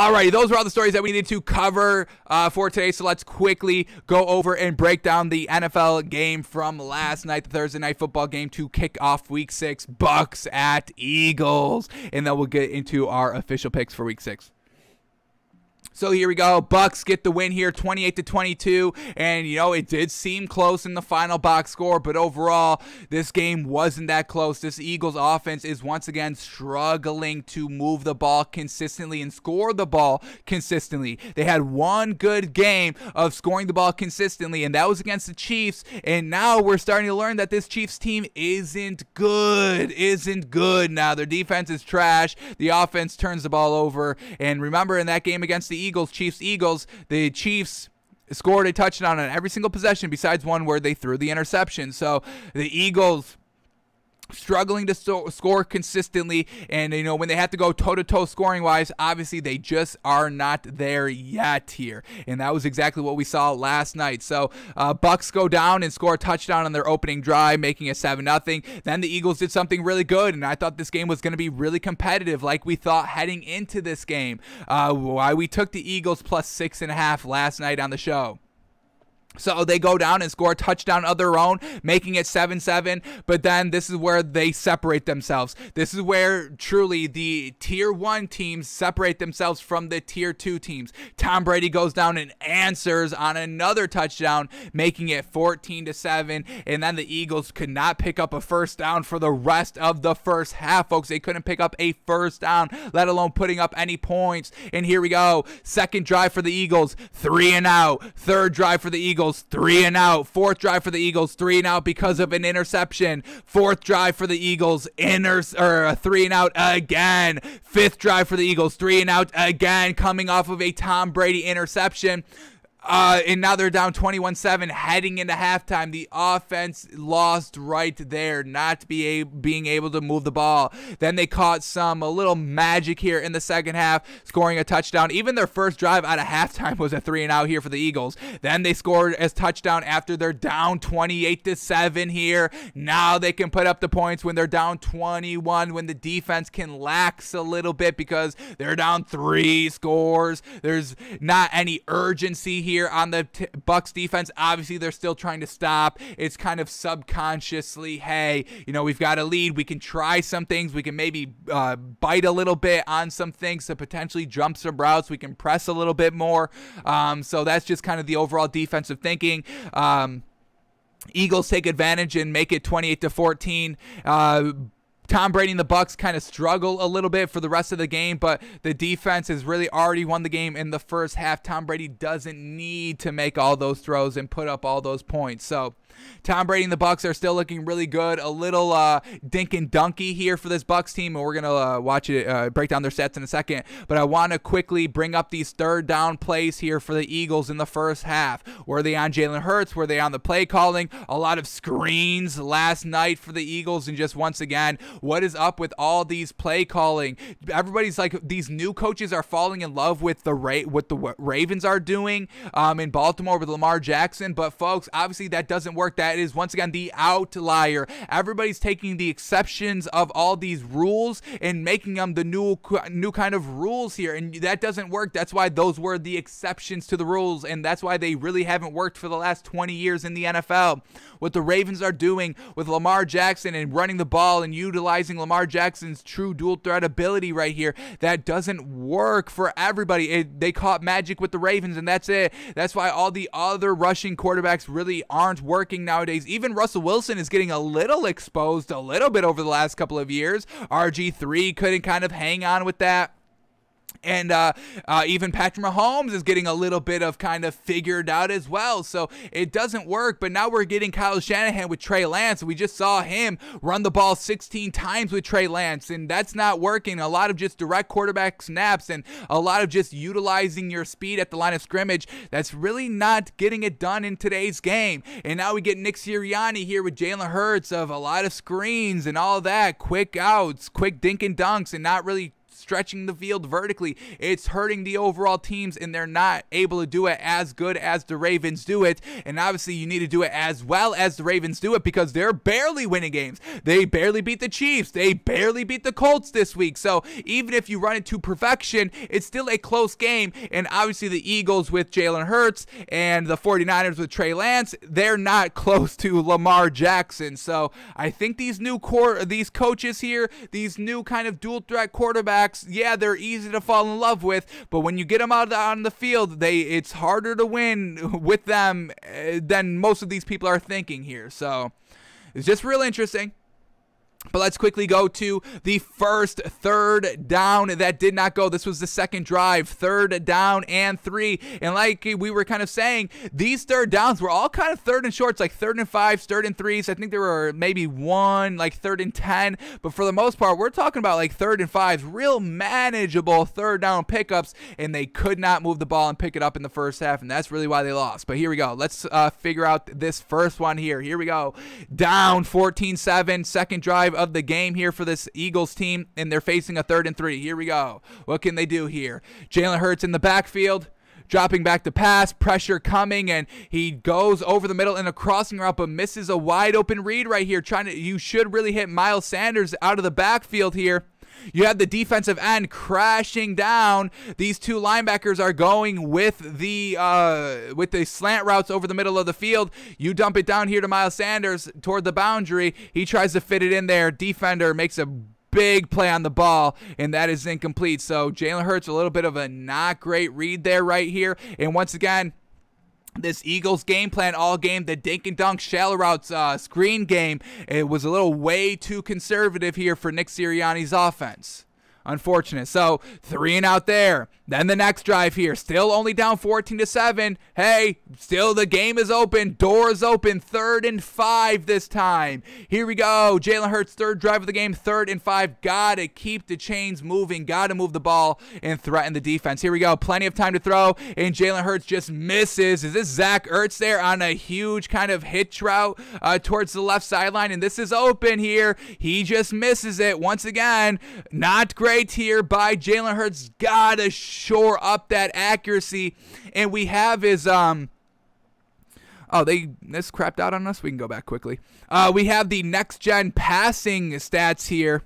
Alrighty, those were all the stories that we needed to cover uh, for today. So let's quickly go over and break down the NFL game from last night, the Thursday night football game to kick off Week Six, Bucks at Eagles, and then we'll get into our official picks for Week Six. So here we go. Bucks get the win here 28 to 22 and you know it did seem close in the final box score but overall this game wasn't that close. This Eagles offense is once again struggling to move the ball consistently and score the ball consistently. They had one good game of scoring the ball consistently and that was against the Chiefs and now we're starting to learn that this Chiefs team isn't good. Isn't good now. Their defense is trash. The offense turns the ball over and remember in that game against the Eagles Chiefs, Eagles. The Chiefs scored a touchdown on every single possession besides one where they threw the interception. So the Eagles struggling to so- score consistently. And you know when they have to go toe to toe scoring wise obviously they just are not there yet here. And that was exactly what we saw last night. So uh, bucks go down and score a touchdown on their opening drive making it 7 nothing. Then the eagles did something really good and i thought this game was going to be really competitive like we thought heading into this game. Uh, why we took the eagles plus six and a half last night on the show so they go down and score a touchdown of their own, making it 7 7. But then this is where they separate themselves. This is where truly the tier one teams separate themselves from the tier two teams. Tom Brady goes down and answers on another touchdown, making it 14 to 7. And then the Eagles could not pick up a first down for the rest of the first half, folks. They couldn't pick up a first down, let alone putting up any points. And here we go. Second drive for the Eagles, three and out. Third drive for the Eagles. Eagles, three and out. Fourth drive for the Eagles, three and out because of an interception. Fourth drive for the Eagles, inter- or three and out again. Fifth drive for the Eagles, three and out again, coming off of a Tom Brady interception. Uh, and now they're down 21 7 heading into halftime. The offense lost right there, not be a- being able to move the ball. Then they caught some, a little magic here in the second half, scoring a touchdown. Even their first drive out of halftime was a three and out here for the Eagles. Then they scored as touchdown after they're down 28 to 7 here. Now they can put up the points when they're down 21, when the defense can lax a little bit because they're down three scores. There's not any urgency here here on the Bucks defense. Obviously, they're still trying to stop. It's kind of subconsciously, hey, you know, we've got a lead. We can try some things. We can maybe uh, bite a little bit on some things to potentially jump some routes. We can press a little bit more. Um, so that's just kind of the overall defensive thinking. Um, Eagles take advantage and make it 28 to 14. Uh, Tom Brady and the Bucks kind of struggle a little bit for the rest of the game, but the defense has really already won the game in the first half. Tom Brady doesn't need to make all those throws and put up all those points. So Tom Brady and the Bucks are still looking really good. A little uh, dink and donkey here for this Bucks team, and we're gonna uh, watch it uh, break down their sets in a second. But I want to quickly bring up these third down plays here for the Eagles in the first half. Were they on Jalen Hurts? Were they on the play calling? A lot of screens last night for the Eagles, and just once again, what is up with all these play calling? Everybody's like these new coaches are falling in love with the Ra- what the Ravens are doing um, in Baltimore with Lamar Jackson, but folks, obviously that doesn't work that is once again the outlier. Everybody's taking the exceptions of all these rules and making them the new new kind of rules here, and that doesn't work. That's why those were the exceptions to the rules, and that's why they really haven't worked for the last 20 years in the NFL. What the Ravens are doing with Lamar Jackson and running the ball and utilizing Lamar Jackson's true dual threat ability right here, that doesn't work for everybody. It, they caught magic with the Ravens, and that's it. That's why all the other rushing quarterbacks really aren't working nowadays. Even Russell Wilson is getting a little exposed a little bit over the last couple of years. RG3 couldn't kind of hang on with that. And uh, uh, even Patrick Mahomes is getting a little bit of kind of figured out as well. So it doesn't work. But now we're getting Kyle Shanahan with Trey Lance. We just saw him run the ball 16 times with Trey Lance, and that's not working. A lot of just direct quarterback snaps and a lot of just utilizing your speed at the line of scrimmage. That's really not getting it done in today's game. And now we get Nick Sirianni here with Jalen Hurts of a lot of screens and all that, quick outs, quick dink and dunks, and not really stretching the field vertically. It's hurting the overall teams, and they're not able to do it as good as the Ravens do it. And obviously, you need to do it as well as the Ravens do it because they're barely winning games. They barely beat the Chiefs. They barely beat the Colts this week. So even if you run it to perfection, it's still a close game. And obviously, the Eagles with Jalen Hurts and the 49ers with Trey Lance, they're not close to Lamar Jackson. So I think these new core, these coaches here, these new kind of dual threat quarterbacks, yeah, they're easy to fall in love with, but when you get them out on the field, they it's harder to win with them eh, than most of these people are thinking here. So it's just real interesting. But let's quickly go to the first third down that did not go. This was the second drive, third down and three. And like we were kind of saying, these third downs were all kind of third and shorts, like third and fives, third and threes. I think there were maybe one, like third and 10. But for the most part, we're talking about like third and fives, real manageable third down pickups. And they could not move the ball and pick it up in the first half. And that's really why they lost. But here we go. Let's uh, figure out this first one here. Here we go. Down 14 7, second drive drive of the game here for this Eagles team, and they're facing a third and three. Here we go. What can they do here? Jalen Hurts in the backfield dropping back to pass, pressure coming, and he goes over the middle in a crossing route, but misses a wide open read right here. Trying to, you should really hit Miles Sanders out of the backfield here. You have the defensive end crashing down. These two linebackers are going with the uh, with the slant routes over the middle of the field. You dump it down here to Miles Sanders toward the boundary. He tries to fit it in there. Defender makes a big play on the ball, and that is incomplete. So Jalen Hurts a little bit of a not great read there right here. And once again, this Eagles game plan all game, the dink and dunk shallow routes uh, screen game, it was a little way too conservative here for Nick Sirianni's offense. Unfortunate. So three and out there. Then the next drive here, still only down 14 to 7. Hey, still the game is open. Door is open. Third and five this time. Here we go. Jalen Hurts, third drive of the game, third and five. Gotta keep the chains moving. Gotta move the ball and threaten the defense. Here we go. Plenty of time to throw, and Jalen Hurts just misses. Is this Zach Ertz there on a huge kind of hitch route uh, towards the left sideline? And this is open here. He just misses it once again. Not great here by Jalen Hurts. Gotta shore up that accuracy. And we have his um Oh, they this crapped out on us. We can go back quickly. Uh, we have the next gen passing stats here.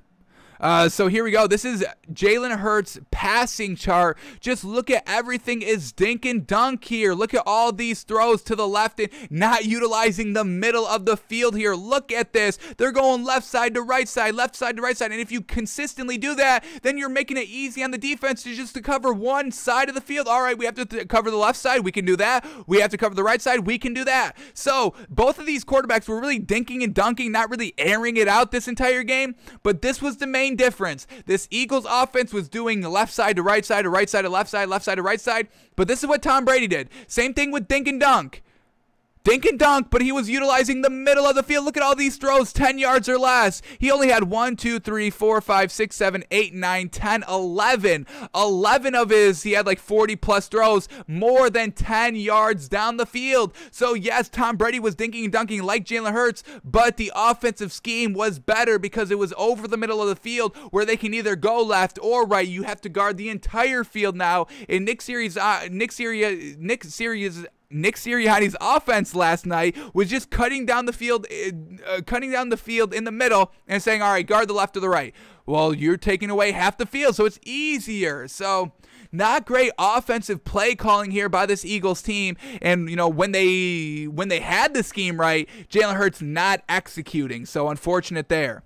Uh, so here we go. This is Jalen Hurts' passing chart. Just look at everything is dink and dunk here. Look at all these throws to the left and not utilizing the middle of the field here. Look at this. They're going left side to right side, left side to right side. And if you consistently do that, then you're making it easy on the defense to just to cover one side of the field. All right, we have to th- cover the left side. We can do that. We have to cover the right side. We can do that. So both of these quarterbacks were really dinking and dunking, not really airing it out this entire game. But this was the main difference. This Eagles offense was doing left side to right side to right side to left side, left side to right side. But this is what Tom Brady did. Same thing with Dink and Dunk. Dink and dunk, but he was utilizing the middle of the field. Look at all these throws, 10 yards or less. He only had 1, 2, 3, 4, 5, 6, 7, 8, 9, 10, 11. 11 of his, he had like 40 plus throws, more than 10 yards down the field. So, yes, Tom Brady was dinking and dunking like Jalen Hurts, but the offensive scheme was better because it was over the middle of the field where they can either go left or right. You have to guard the entire field now. And Nick Series, uh, Nick Sirianni, Nick Sirianni's Nick Sirianni's offense last night was just cutting down the field, uh, cutting down the field in the middle and saying, "All right, guard the left or the right." Well, you're taking away half the field, so it's easier. So not great offensive play calling here by this Eagles team. And you know when they when they had the scheme right, Jalen Hurts not executing. So unfortunate there.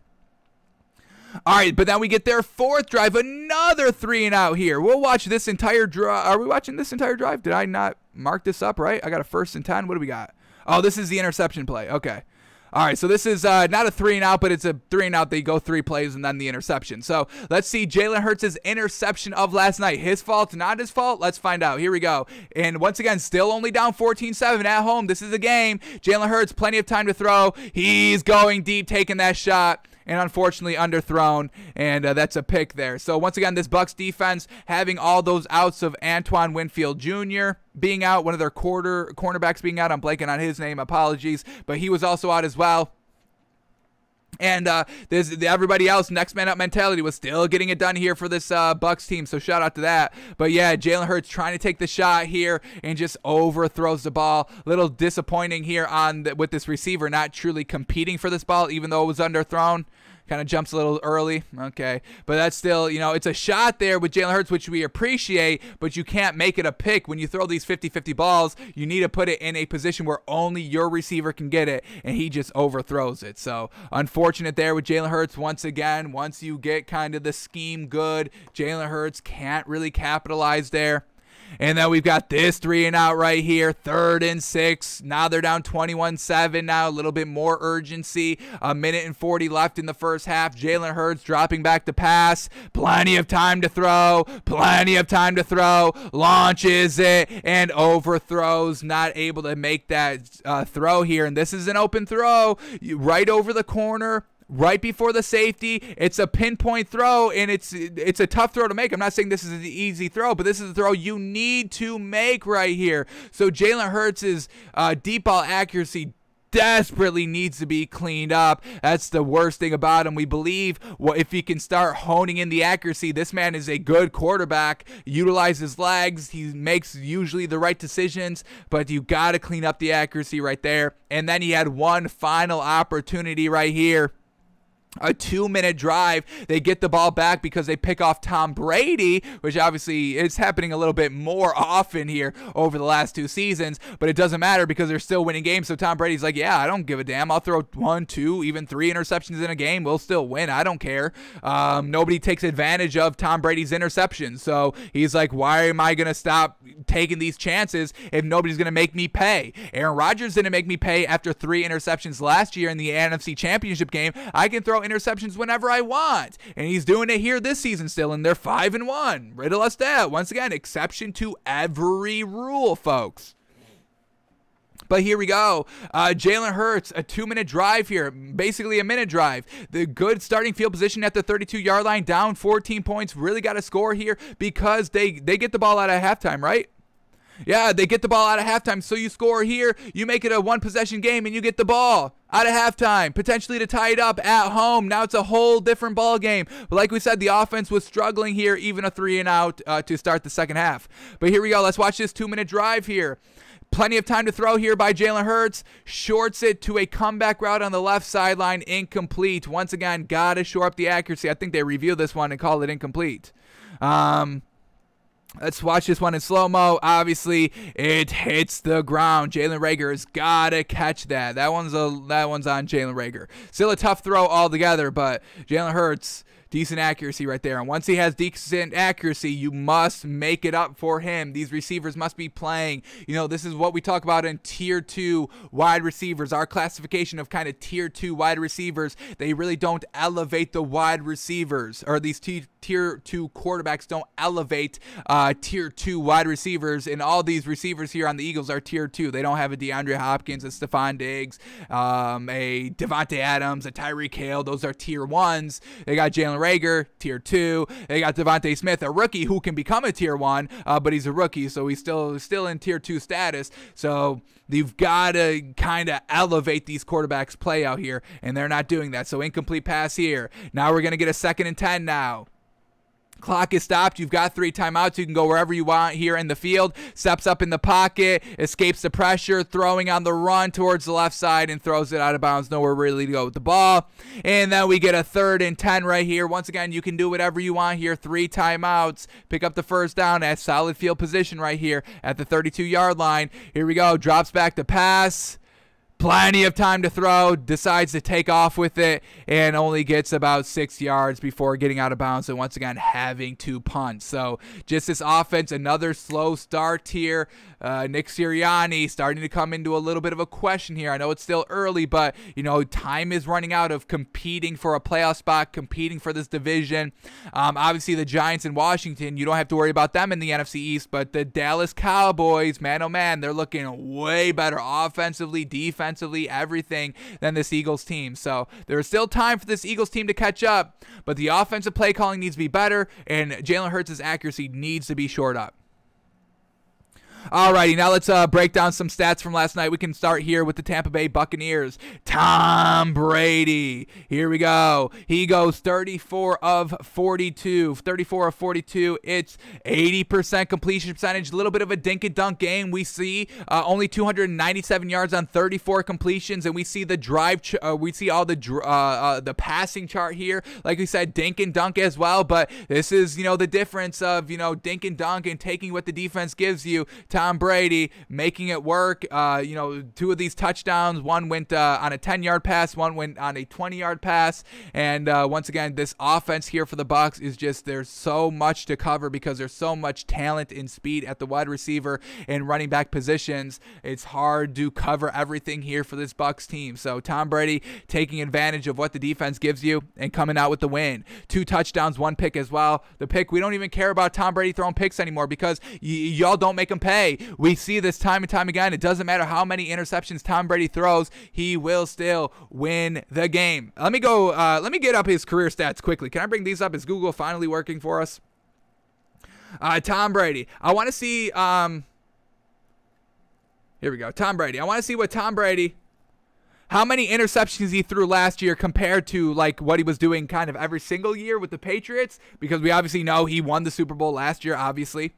All right, but then we get their fourth drive, another three and out here. We'll watch this entire drive. Are we watching this entire drive? Did I not mark this up right? I got a first and 10. What do we got? Oh, this is the interception play. Okay. All right, so this is uh, not a three and out, but it's a three and out. They go three plays and then the interception. So let's see Jalen Hurts' interception of last night. His fault, not his fault? Let's find out. Here we go. And once again, still only down 14 7 at home. This is a game. Jalen Hurts, plenty of time to throw. He's going deep, taking that shot and unfortunately underthrown, and uh, that's a pick there. So once again, this Bucks defense having all those outs of Antoine Winfield Jr. being out, one of their quarter cornerbacks being out. I'm blanking on his name. Apologies, but he was also out as well. And uh, there's everybody else, next man up mentality was still getting it done here for this uh, Bucks team. So shout out to that. But yeah, Jalen Hurts trying to take the shot here and just overthrows the ball. A little disappointing here on the, with this receiver not truly competing for this ball, even though it was underthrown kind of jumps a little early. Okay. But that's still, you know, it's a shot there with Jalen Hurts, which we appreciate, but you can't make it a pick. When you throw these 50 50 balls, you need to put it in a position where only your receiver can get it, and he just overthrows it. So, unfortunate there with Jalen Hurts once again. Once you get kind of the scheme good, Jalen Hurts can't really capitalize there. And then we've got this three and out right here, third and six. Now they're down 21 7 now, a little bit more urgency. A minute and 40 left in the first half. Jalen Hurts dropping back to pass. Plenty of time to throw. Plenty of time to throw. Launches it and overthrows. Not able to make that uh, throw here. And this is an open throw right over the corner right before the safety. It's a pinpoint throw, and it's it's a tough throw to make. I'm not saying this is an easy throw, but this is a throw you need to make right here. So Jalen Hurts' uh, deep ball accuracy desperately needs to be cleaned up. That's the worst thing about him. We believe well, if he can start honing in the accuracy, this man is a good quarterback. Utilizes legs. He makes usually the right decisions, but you got to clean up the accuracy right there. And then he had one final opportunity right here a two minute drive. They get the ball back because they pick off Tom Brady, which obviously is happening a little bit more often here over the last two seasons, but it doesn't matter because they're still winning games. So Tom Brady's like, yeah, I don't give a damn. I'll throw one, two, even three interceptions in a game. We'll still win. I don't care. Um, nobody takes advantage of Tom Brady's interceptions. So he's like, why am I going to stop taking these chances if nobody's going to make me pay? Aaron Rodgers didn't make me pay after three interceptions last year in the NFC Championship game. I can throw interceptions whenever I want. And he's doing it here this season still, and they're 5 and 1. Riddle us that. Once again, exception to every rule, folks. But here we go. Uh, Jalen Hurts, a two minute drive here, basically a minute drive. The good starting field position at the 32 yard line, down 14 points. Really got to score here because they, they get the ball out of halftime, right? Yeah, they get the ball out of halftime. So you score here, you make it a one possession game, and you get the ball out of halftime, potentially to tie it up at home. Now it's a whole different ball game. But like we said, the offense was struggling here, even a three and out uh, to start the second half. But here we go. Let's watch this two minute drive here. Plenty of time to throw here by Jalen Hurts. Shorts it to a comeback route on the left sideline. Incomplete. Once again, got to shore up the accuracy. I think they review this one and call it incomplete. Um, Let's watch this one in slow mo. Obviously, it hits the ground. Jalen Reagor's gotta catch that. That one's a that one's on Jalen Rager. Still a tough throw altogether, but Jalen Hurts decent accuracy right there. And once he has decent accuracy, you must make it up for him. These receivers must be playing. You know, this is what we talk about in tier two wide receivers. Our classification of kind of tier two wide receivers, they really don't elevate the wide receivers, or these tier two quarterbacks don't elevate uh, tier two wide receivers. And all these receivers here on the Eagles are tier two. They don't have a DeAndre Hopkins, a Stefon Diggs, um, a Davante Adams, a Tyreek Hill. Those are tier ones. They got Jalen Reagor, tier two. They got DeVonta Smith, a rookie who can become a tier one, uh, but he's a rookie, so he's still still in tier two status. So you've got to kind of elevate these quarterbacks' play out here, and they're not doing that. So incomplete pass here. Now we're gonna get a second and ten now. Clock is stopped. You've got three timeouts. You can go wherever you want here in the field. Steps up in the pocket, escapes the pressure, throwing on the run towards the left side and throws it out of bounds. Nowhere really to go with the ball. And then we get a third and 10 right here. Once again, you can do whatever you want here. Three timeouts. Pick up the first down at solid field position right here at the 32 yard line. Here we go. Drops back to pass plenty of time to throw, decides to take off with it, and only gets about six yards before getting out of bounds and once again having to punt. So just this offense, another slow start here. Uh, Nick Sirianni starting to come into a little bit of a question here. I know it's still early, but you know time is running out of competing for a playoff spot, competing for this division. Um, obviously, the Giants in Washington, you don't have to worry about them in the NFC East, but the Dallas Cowboys, man, oh man, they're looking way better offensively, defensively defensively, everything than this Eagles team. So there is still time for this Eagles team to catch up, but the offensive play calling needs to be better, and Jalen Hurts' accuracy needs to be shored up. Alrighty, now let's uh, break down some stats from last night. We can start here with the Tampa Bay Buccaneers. Tom Brady. Here we go. He goes 34 of 42. 34 of 42. It's 80% completion percentage. A little bit of a dink and dunk game. We see uh, only 297 yards on 34 completions, and we see the drive. Uh, we see all the uh, uh, the passing chart here. Like we said, dink and dunk as well. But this is you know the difference of you know dink and dunk and taking what the defense gives you. Tom Brady making it work. Uh, you know, two of these touchdowns, one went uh, on a 10 yard pass, one went on a 20 yard pass. And uh, once again, this offense here for the Bucks is just there's so much to cover because there's so much talent and speed at the wide receiver and running back positions. It's hard to cover everything here for this Bucks team. So Tom Brady taking advantage of what the defense gives you and coming out with the win. Two touchdowns, one pick as well. The pick we don't even care about Tom Brady throwing picks anymore because y'all don't make him pay. We see this time and time again. It doesn't matter how many interceptions Tom Brady throws, he will still win the game. Let me go. Uh, let me get up his career stats quickly. Can I bring these up? Is Google finally working for us? Uh, Tom Brady. I want to see. Um, here we go. Tom Brady. I want to see what Tom Brady how many interceptions he threw last year compared to like what he was doing kind of every single year with the Patriots because we obviously know he won the Super Bowl last year obviously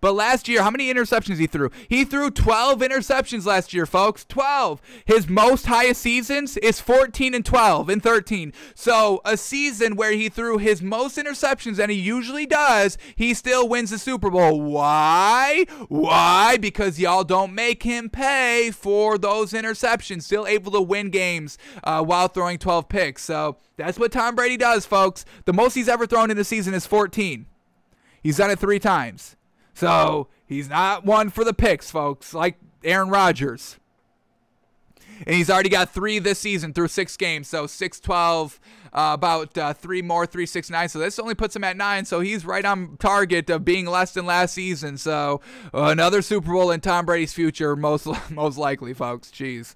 but last year, how many interceptions he threw? He threw 12 interceptions last year, folks. 12. His most highest seasons is 14 and 12 and 13. So a season where he threw his most interceptions, and he usually does, he still wins the Super Bowl. Why? Why? Because y'all don't make him pay for those interceptions. Still able to win games uh, while throwing 12 picks. So that's what Tom Brady does, folks. The most he's ever thrown in a season is 14. He's done it three times. So he's not one for the picks, folks, like Aaron Rodgers. And he's already got three this season through six games. So 6 12, uh, about uh, three more, 3 6 9. So this only puts him at nine. So he's right on target of being less than last season. So another Super Bowl in Tom Brady's future, most, most likely, folks. Jeez.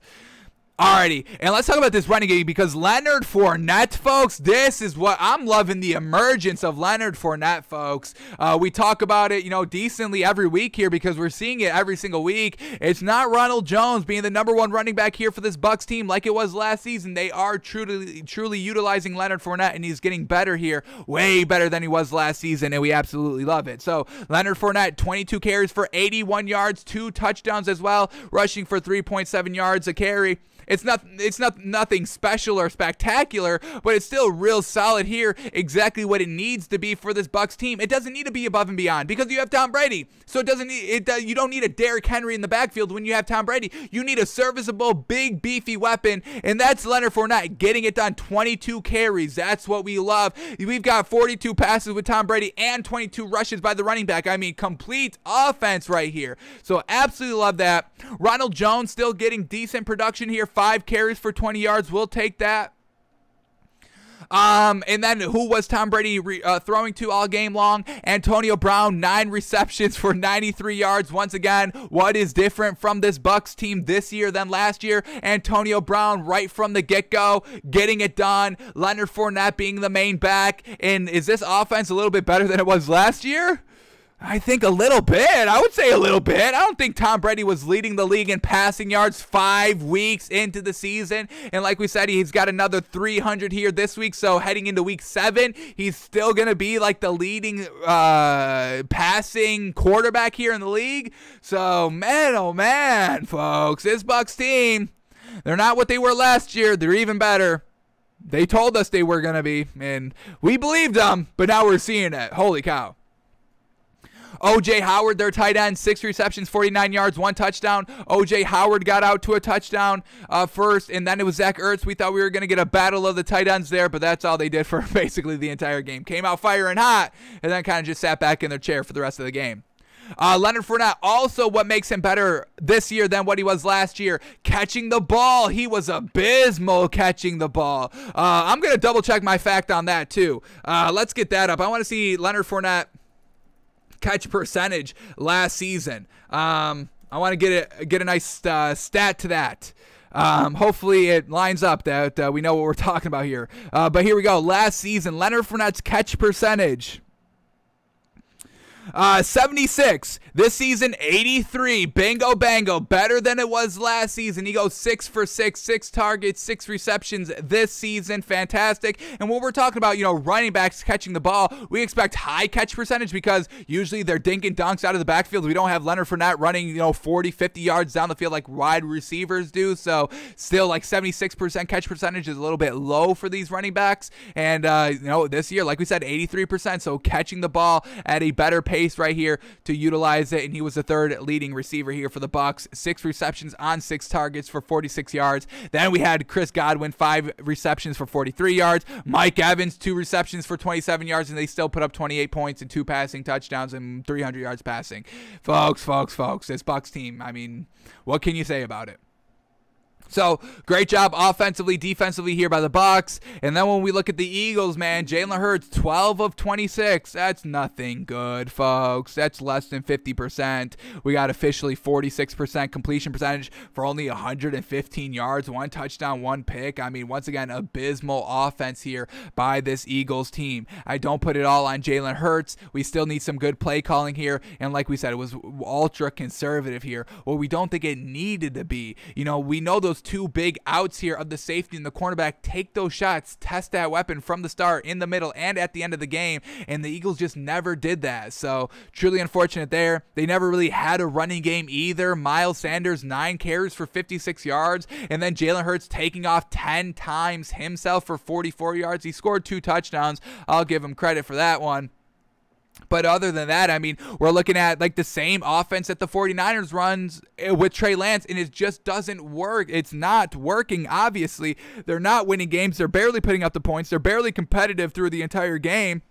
Alrighty, and let's talk about this running game because Leonard Fournette, folks, this is what I'm loving the emergence of Leonard Fournette, folks. Uh, we talk about it, you know, decently every week here because we're seeing it every single week. It's not Ronald Jones being the number one running back here for this Bucks team like it was last season. They are truly, truly utilizing Leonard Fournette, and he's getting better here, way better than he was last season, and we absolutely love it. So Leonard Fournette, 22 carries for 81 yards, two touchdowns as well, rushing for 3.7 yards a carry. It's not it's not nothing special or spectacular, but it's still real solid here. Exactly what it needs to be for this Bucks team. It doesn't need to be above and beyond because you have Tom Brady. So it doesn't need it. Uh, you don't need a Derrick Henry in the backfield when you have Tom Brady. You need a serviceable, big, beefy weapon, and that's Leonard Fournette getting it done. 22 carries. That's what we love. We've got 42 passes with Tom Brady and 22 rushes by the running back. I mean, complete offense right here. So absolutely love that. Ronald Jones still getting decent production here five carries for 20 yards. We'll take that. Um, and then who was Tom Brady re- uh, throwing to all game long? Antonio Brown, nine receptions for 93 yards. Once again, what is different from this Bucks team this year than last year? Antonio Brown, right from the get go, getting it done. Leonard Fournette being the main back. And is this offense a little bit better than it was last year? I think a little bit. I would say a little bit. I don't think Tom Brady was leading the league in passing yards five weeks into the season. And like we said, he's got another 300 here this week. So heading into week seven, he's still going to be like the leading uh, passing quarterback here in the league. So, man, oh man, folks, this Bucks team, they're not what they were last year. They're even better. They told us they were going to be, and we believed them, but now we're seeing it. Holy cow. OJ Howard, their tight end, six receptions, 49 yards, one touchdown. OJ Howard got out to a touchdown uh, first, and then it was Zach Ertz. We thought we were going to get a battle of the tight ends there, but that's all they did for basically the entire game. Came out firing hot, and then kind of just sat back in their chair for the rest of the game. Uh, Leonard Fournette, also what makes him better this year than what he was last year, catching the ball. He was abysmal catching the ball. Uh, I'm going to double check my fact on that too. Uh, let's get that up. I want to see Leonard Fournette catch percentage last season. Um, I want to get a get a nice uh, stat to that. Um, hopefully it lines up that uh, we know what we're talking about here. Uh, but here we go. Last season, Leonard Fournette's catch percentage. Uh, 76. This season, 83. Bingo, bango. Better than it was last season. He goes six for six, six targets, six receptions this season. Fantastic. And what we're talking about, you know, running backs catching the ball, we expect high catch percentage because usually they're dinking dunks out of the backfield. We don't have Leonard Fournette running, you know, 40, 50 yards down the field like wide receivers do. So still, like 76% catch percentage is a little bit low for these running backs. And, uh, you know, this year, like we said, 83%. So catching the ball at a better pace right here to utilize it. And he was the third leading receiver here for the Bucks. Six receptions on six targets for 46 yards. Then we had Chris Godwin, five receptions for 43 yards. Mike Evans, two receptions for 27 yards, and they still put up 28 points and two passing touchdowns and 300 yards passing. Folks, folks, folks, this Bucks team, I mean, what can you say about it? So great job offensively, defensively here by the Bucks. And then when we look at the Eagles, man, Jalen Hurts, 12 of 26. That's nothing good, folks. That's less than 50%. We got officially 46% completion percentage for only 115 yards, one touchdown, one pick. I mean, once again, abysmal offense here by this Eagles team. I don't put it all on Jalen Hurts. We still need some good play calling here. And like we said, it was ultra conservative here. Well, we don't think it needed to be. You know, we know those two big outs here of the safety and the cornerback. Take those shots, test that weapon from the start, in the middle, and at the end of the game. And the Eagles just never did that. So truly unfortunate there. They never really had a running game either. Miles Sanders, nine carries for 56 yards. And then Jalen Hurts taking off 10 times himself for 44 yards. He scored two touchdowns. I'll give him credit for that one. But other than that, I mean, we're looking at like the same offense that the 49ers runs eh, with Trey Lance, and it just doesn't work. It's not working, obviously. They're not winning games. They're barely putting up the points. They're barely competitive through the entire game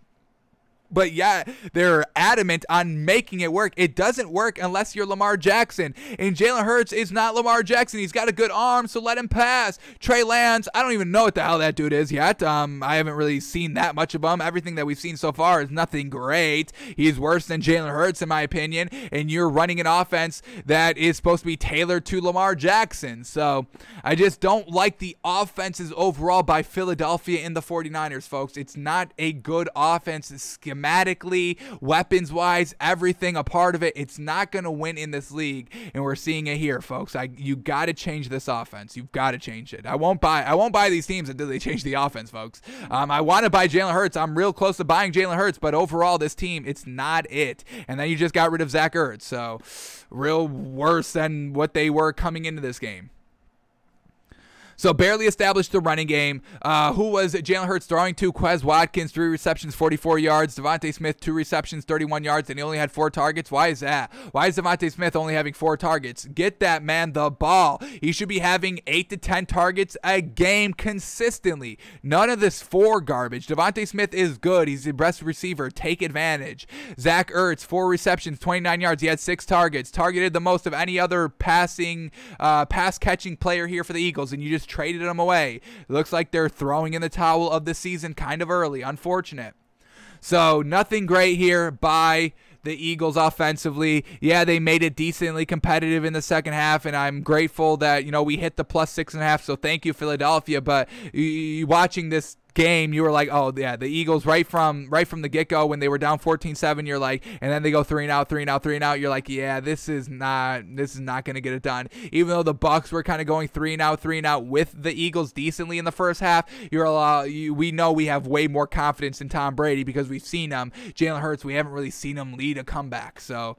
but yeah, they're adamant on making it work. It doesn't work unless you're Lamar Jackson. And Jalen Hurts is not Lamar Jackson. He's got a good arm, so let him pass. Trey Lance, I don't even know what the hell that dude is yet. Um, I haven't really seen that much of him. Everything that we've seen so far is nothing great. He's worse than Jalen Hurts, in my opinion. And you're running an offense that is supposed to be tailored to Lamar Jackson. So I just don't like the offenses overall by Philadelphia in the 49ers, folks. It's not a good offense scheme schematically, weapons wise, everything a part of it. It's not going to win in this league, and we're seeing it here, folks. I you got to change this offense. You've got to change it. I won't buy I won't buy these teams until they change the offense, folks. Um, I want to buy Jalen Hurts. I'm real close to buying Jalen Hurts, but overall, this team, it's not it. And then you just got rid of Zach Ertz, so real worse than what they were coming into this game. So barely established the running game. Uh, who was Jalen Hurts throwing to? Quez Watkins, three receptions, 44 yards. DeVonta Smith, two receptions, 31 yards, and he only had four targets. Why is that? Why is DeVonta Smith only having four targets? Get that man the ball. He should be having eight to 10 targets a game consistently. None of this four garbage. DeVonta Smith is good. He's the best receiver. Take advantage. Zach Ertz, four receptions, 29 yards. He had six targets. Targeted the most of any other passing, uh, pass catching player here for the Eagles, and you just traded him away. Looks like they're throwing in the towel of the season kind of early. Unfortunate. So nothing great here by the Eagles offensively. Yeah, they made it decently competitive in the second half, and I'm grateful that you know we hit the plus six and a half. So thank you, Philadelphia. But watching this game, you were like, oh yeah, the Eagles right from right from the get go when they were down 14-7, you're like, and then they go three and out, three and out, three and out. You're like, yeah, this is not this is not gonna get it done. Even though the Bucks were kind of going three and out, three and out with the Eagles decently in the first half, you're uh, you, we know we have way more confidence in Tom Brady because we've seen him. Jalen Hurts, we haven't really seen him lead a comeback, so.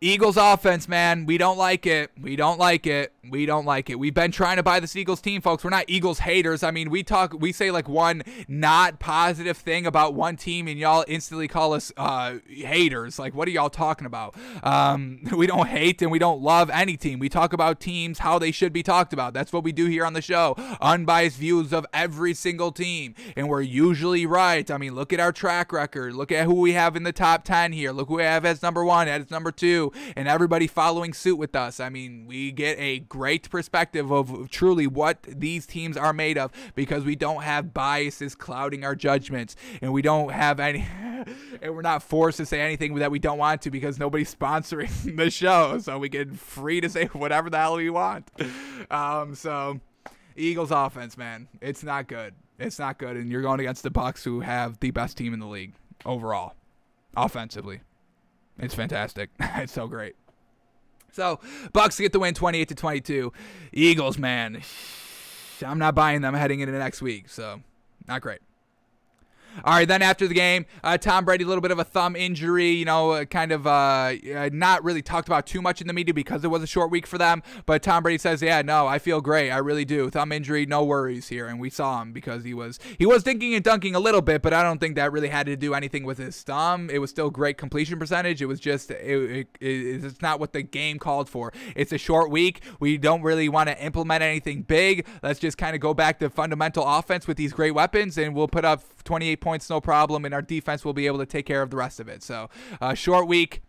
Eagles offense, man, we don't like it. We don't like it. We don't like it. We've been trying to buy this Eagles team, folks. We're not Eagles haters. I mean, we talk, we say like one not positive thing about one team, and y'all instantly call us uh, haters. Like, what are y'all talking about? Um, we don't hate and we don't love any team. We talk about teams how they should be talked about. That's what we do here on the show. Unbiased views of every single team, and we're usually right. I mean, look at our track record. Look at who we have in the top ten here. Look who we have as number one, as number two, and everybody following suit with us. I mean, we get a great perspective of truly what these teams are made of because we don't have biases clouding our judgments and we don't have any and we're not forced to say anything that we don't want to because nobody's sponsoring the show so we get free to say whatever the hell we want um, so eagles offense man it's not good it's not good and you're going against the bucks who have the best team in the league overall offensively. It's fantastic. it's so great. So Bucks get the win 28 to 22. Eagles, man, I'm not buying them heading into next week. So not great. All right, then after the game, uh, Tom Brady, a little bit of a thumb injury, you know, uh, kind of uh, uh, not really talked about too much in the media because it was a short week for them. But Tom Brady says, "Yeah, no, I feel great. I really do. Thumb injury, no worries here." And we saw him because he was he was thinking and dunking a little bit, but I don't think that really had to do anything with his thumb. It was still great completion percentage. It was just it, it, it's not what the game called for. It's a short week. We don't really want to implement anything big. Let's just kind of go back to fundamental offense with these great weapons, and we'll put up 28 points, no problem, and our defense will be able to take care of the rest of it. So, uh, short week.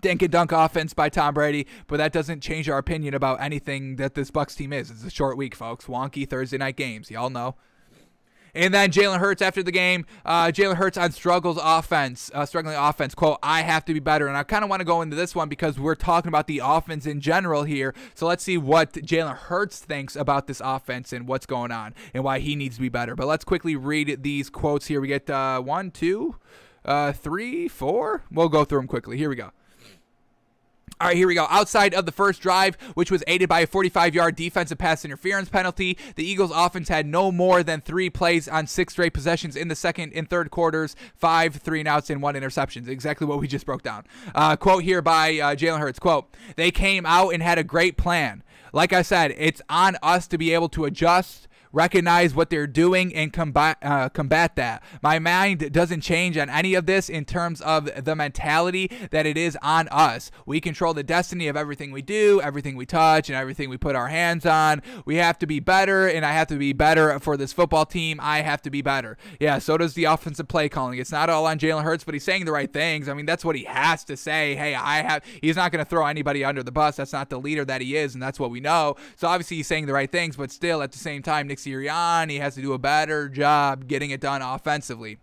Dink and dunk offense by Tom Brady, but that doesn't change our opinion about anything that this Bucks team is. It's a short week, folks. Wonky Thursday night games. Y'all know. And then Jalen Hurts after the game, uh, Jalen Hurts on struggles offense, uh, struggling offense. Quote, I have to be better. And I kind of want to go into this one because we're talking about the offense in general here. So let's see what Jalen Hurts thinks about this offense and what's going on and why he needs to be better. But let's quickly read these quotes here. We get uh, one, two, uh, three, four. We'll go through them quickly. Here we go. All right, here we go. Outside of the first drive, which was aided by a 45 yard defensive pass interference penalty, the Eagles' offense had no more than three plays on six straight possessions in the second and third quarters five three and outs and one interception. Exactly what we just broke down. Uh, quote here by uh, Jalen Hurts quote, They came out and had a great plan. Like I said, it's on us to be able to adjust recognize what they're doing and combat uh, combat that. My mind doesn't change on any of this in terms of the mentality that it is on us. We control the destiny of everything we do, everything we touch, and everything we put our hands on. We have to be better, and I have to be better for this football team. I have to be better. Yeah, so does the offensive play calling. It's not all on Jalen Hurts, but he's saying the right things. I mean, that's what he has to say. Hey, I have. He's not going to throw anybody under the bus. That's not the leader that he is, and that's what we know. So obviously he's saying the right things, but still at the same time, Nick Sirianni has to do a better job getting it done offensively.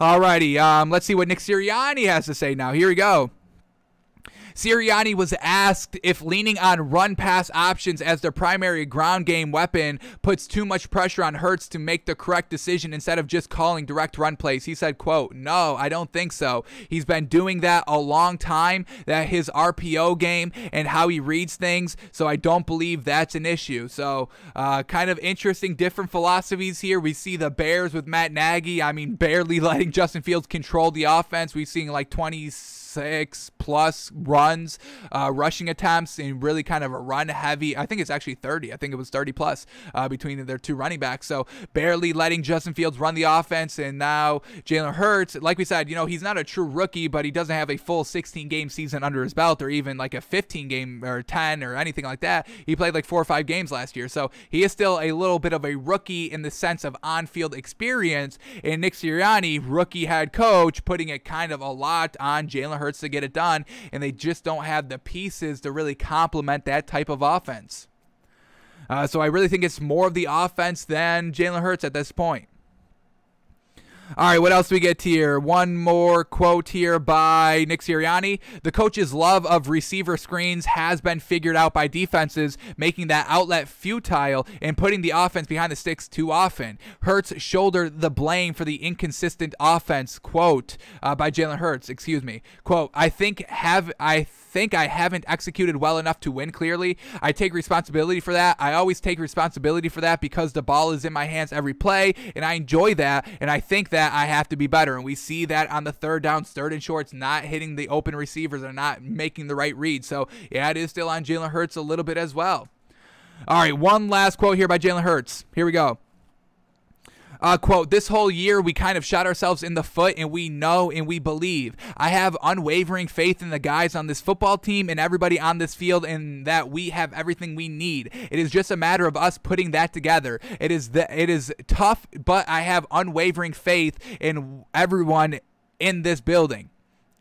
Alrighty, um, let's see what Nick Sirianni has to say now. Here we go. Sirianni was asked if leaning on run pass options as their primary ground game weapon puts too much pressure on Hurts to make the correct decision instead of just calling direct run plays. He said, quote, no, I don't think so. He's been doing that a long time, that his RPO game and how he reads things, so I don't believe that's an issue. So uh, kind of interesting, different philosophies here. We see the Bears with Matt Nagy, I mean, barely letting Justin Fields control the offense. We've seen like 20 six plus runs, uh, rushing attempts, and really kind of a run heavy. I think it's actually 30. I think it was 30 plus uh, between their two running backs. So barely letting Justin Fields run the offense. And now Jalen Hurts, like we said, you know, he's not a true rookie, but he doesn't have a full 16 game season under his belt or even like a 15 game or 10 or anything like that. He played like four or five games last year. So he is still a little bit of a rookie in the sense of on field experience. And Nick Sirianni, rookie head coach, putting it kind of a lot on Jalen Hurts to get it done, and they just don't have the pieces to really complement that type of offense. Uh, so I really think it's more of the offense than Jalen Hurts at this point. All right, what else do we get here? One more quote here by Nick Sirianni. The coach's love of receiver screens has been figured out by defenses, making that outlet futile and putting the offense behind the sticks too often. Hurts shouldered the blame for the inconsistent offense. Quote uh, by Jalen Hurts. Excuse me. Quote: I think have I think I haven't executed well enough to win clearly. I take responsibility for that. I always take responsibility for that because the ball is in my hands every play, and I enjoy that. And I think that I have to be better. And we see that on the third downs, third and shorts, not hitting the open receivers or not making the right read. So, yeah, it is still on Jalen Hurts a little bit as well. All right, one last quote here by Jalen Hurts. Here we go. Uh, quote, this whole year we kind of shot ourselves in the foot and we know and we believe. I have unwavering faith in the guys on this football team and everybody on this field and that we have everything we need. It is just a matter of us putting that together. It is the, it is tough, but I have unwavering faith in everyone in this building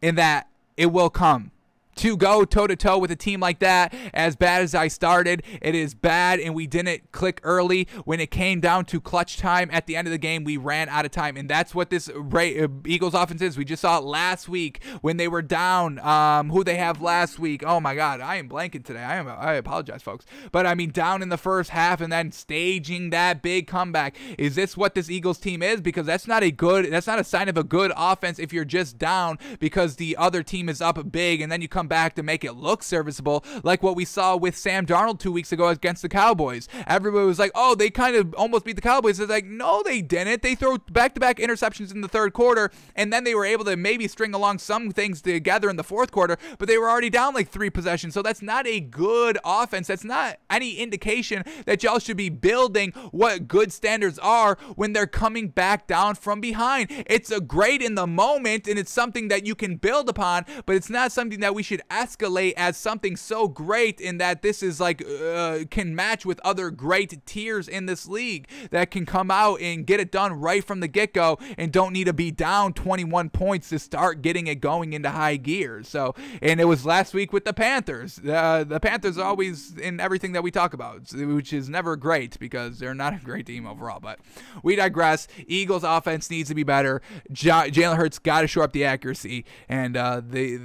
in that it will come to go toe to toe with a team like that. As bad as I started, it is bad, and we didn't click early. When it came down to clutch time at the end of the game, we ran out of time, and that's what this uh, Eagles offense is. We just saw it last week when they were down. Um, who they have last week? Oh my God, I am blanking today. I am. I apologize, folks, but I mean down in the first half and then staging that big comeback. Is this what this Eagles team is? Because that's not a good. That's not a sign of a good offense if you're just down because the other team is up big and then you come back to make it look serviceable, like what we saw with Sam Darnold two weeks ago against the Cowboys. Everybody was like, "Oh, they kind of almost beat the Cowboys." It's like, no, they didn't. They throw back-to-back interceptions in the third quarter, and then they were able to maybe string along some things together in the fourth quarter, but they were already down like three possessions. So that's not a good offense. That's not any indication that y'all should be building what good standards are when they're coming back down from behind. It's a great in the moment, and it's something that you can build upon, but it's not something that we should escalate as something so great in that this is like uh, can match with other great tiers in this league that can come out and get it done right from the get go and don't need to be down 21 points to start getting it going into high gear. So, and it was last week with the Panthers. Uh, the Panthers are always in everything that we talk about, which is never great because they're not a great team overall. But we digress. Eagles offense needs to be better. J- Jalen Hurts got to show up the accuracy, and uh, they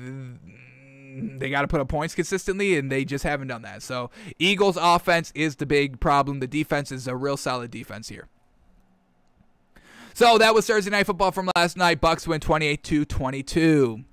they got to put up points consistently, and they just haven't done that. So Eagles offense is the big problem. The defense is a real solid defense here. So that was Thursday night football from last night. Bucks win 28 to 22.